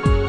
Bye.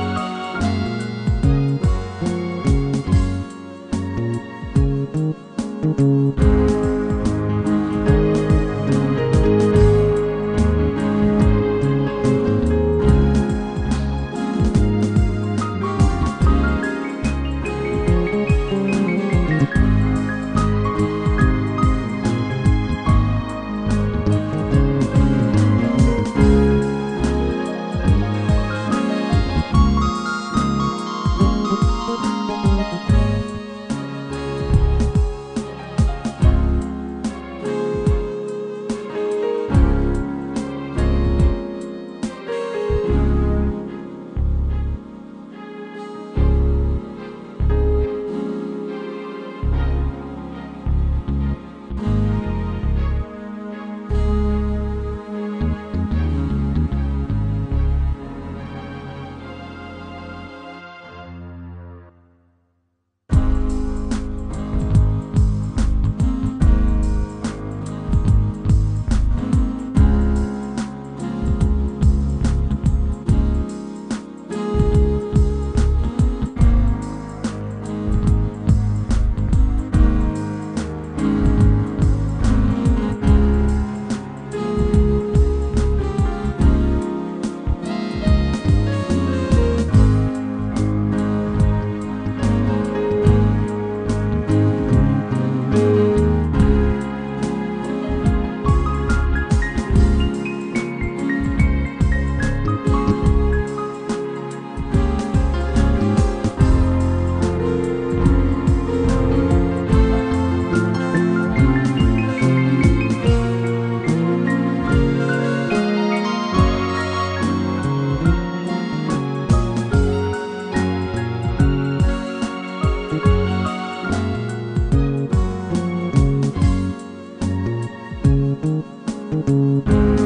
Música